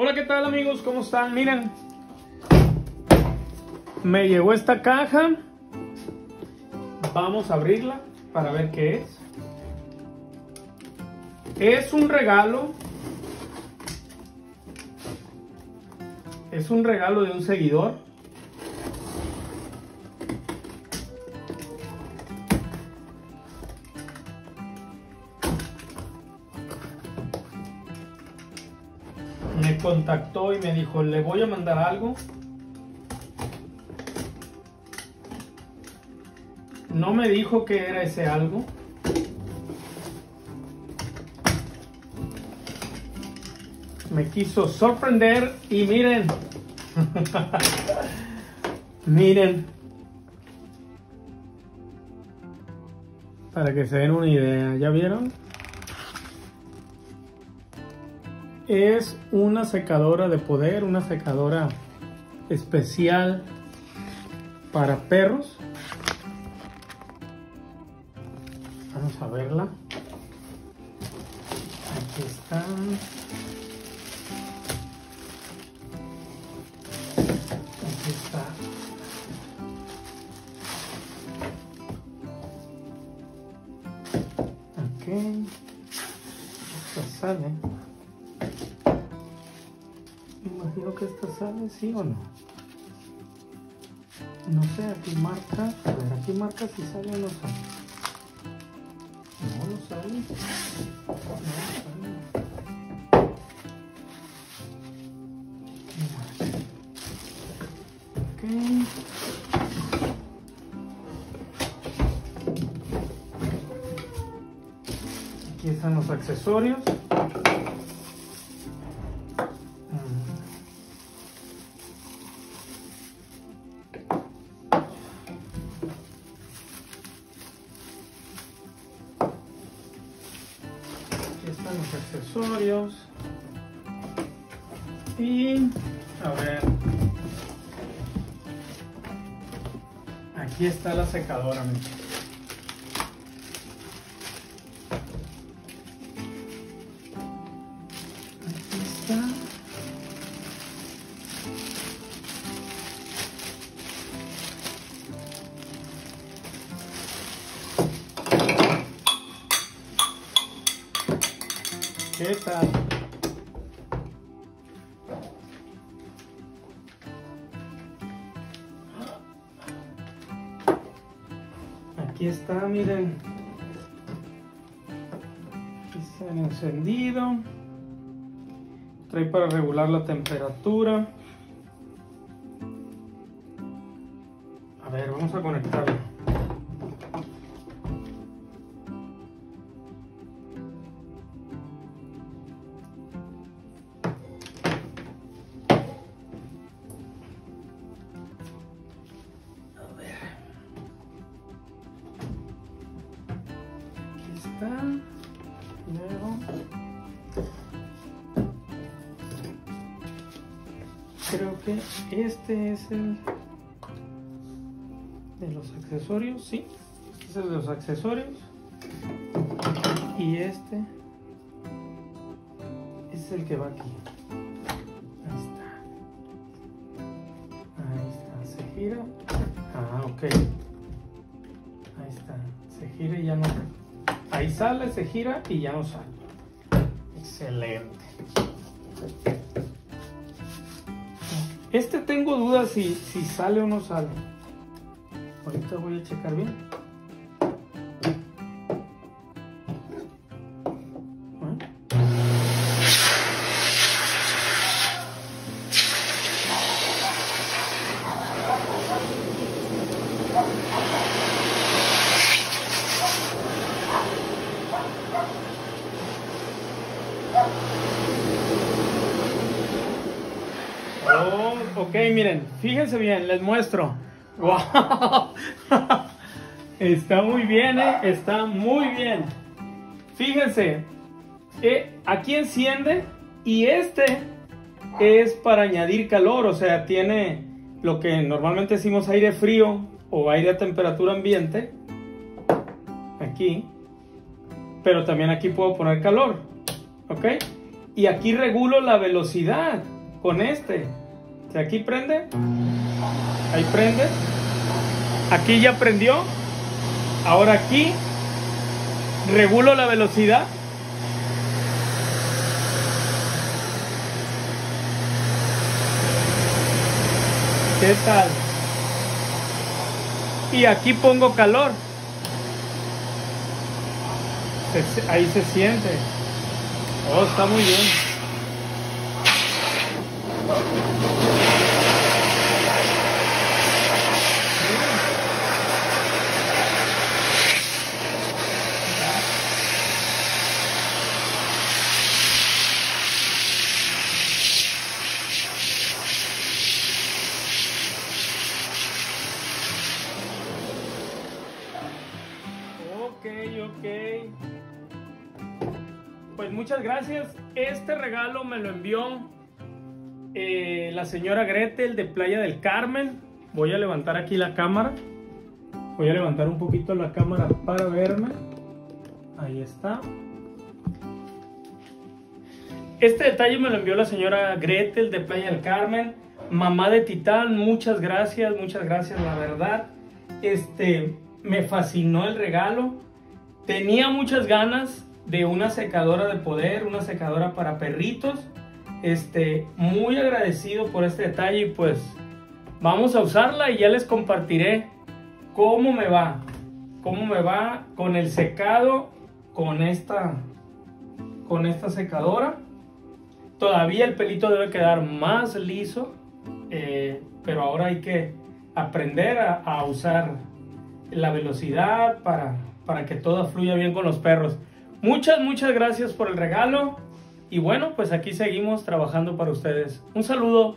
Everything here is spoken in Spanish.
Hola, ¿qué tal amigos? ¿Cómo están? Miren, me llegó esta caja. Vamos a abrirla para ver qué es. Es un regalo. Es un regalo de un seguidor. Contactó y me dijo, le voy a mandar algo. No me dijo que era ese algo. Me quiso sorprender y miren. miren. Para que se den una idea, ¿ya vieron? Es una secadora de poder, una secadora especial para perros. Vamos a verla. Aquí está. Aquí está. Ok. Esta sale. Que esta sale, ¿sí o no? No sé, aquí marca. A ver, aquí marca si sale o no sale. No, no sale. No sale. Ok. Aquí están los accesorios. Y a ver. Aquí está la secadora. Aquí está, miren. Aquí está el encendido. Trae para regular la temperatura. A ver, vamos a conectarlo. Luego. Creo que este es el de los accesorios, sí. Este es el de los accesorios. Y este es el que va aquí. Ahí está. Ahí está. Se gira. Ah, ok. Ahí está. Se gira y ya no. Ahí sale, se gira y ya no sale. Excelente. Este tengo dudas si, si sale o no sale. Ahorita voy a checar bien. Oh, ok, miren, fíjense bien, les muestro. Está muy bien, ¿eh? Está muy bien. Fíjense, eh, aquí enciende y este es para añadir calor, o sea, tiene lo que normalmente decimos aire frío o aire a temperatura ambiente. Aquí. Pero también aquí puedo poner calor, ¿ok? y aquí regulo la velocidad con este. Si aquí prende, ahí prende. Aquí ya prendió. Ahora aquí regulo la velocidad. ¿Qué tal? Y aquí pongo calor. ahí se siente. Oh, está muy bien. Ok, ok. Pues muchas gracias. Este regalo me lo envió eh, la señora Gretel de Playa del Carmen. Voy a levantar aquí la cámara. Voy a levantar un poquito la cámara para verme. Ahí está. Este detalle me lo envió la señora Gretel de Playa del Carmen. Mamá de Titán, muchas gracias, muchas gracias, la verdad. Este, me fascinó el regalo. Tenía muchas ganas de una secadora de poder, una secadora para perritos. Este, muy agradecido por este detalle y pues vamos a usarla y ya les compartiré cómo me va. Cómo me va con el secado con esta con esta secadora. Todavía el pelito debe quedar más liso, eh, pero ahora hay que aprender a, a usar la velocidad para, para que todo fluya bien con los perros. Muchas, muchas gracias por el regalo. Y bueno, pues aquí seguimos trabajando para ustedes. Un saludo.